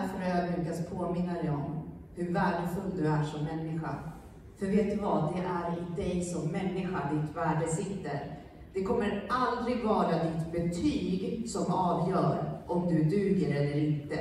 här för att ödmjukast påminna dig om hur värdefull du är som människa. För vet du vad? Det är i dig som människa ditt värde sitter. Det kommer aldrig vara ditt betyg som avgör om du duger eller inte.